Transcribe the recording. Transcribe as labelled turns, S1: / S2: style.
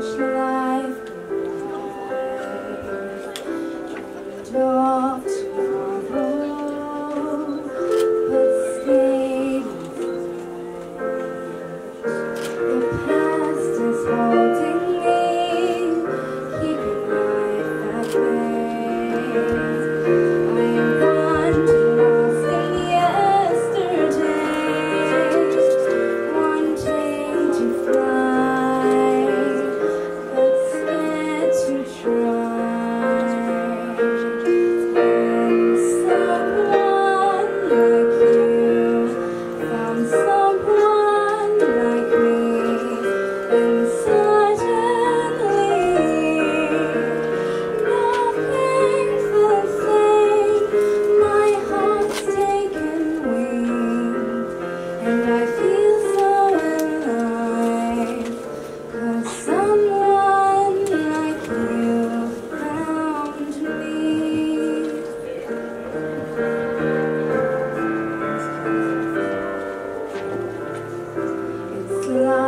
S1: close. It's